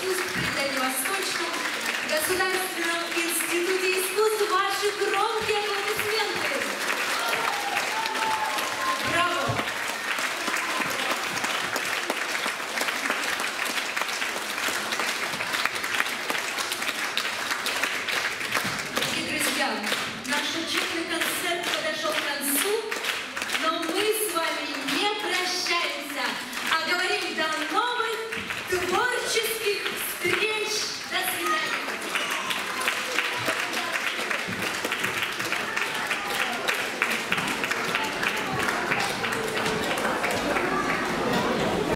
искусств при Дальневосточном государственном институте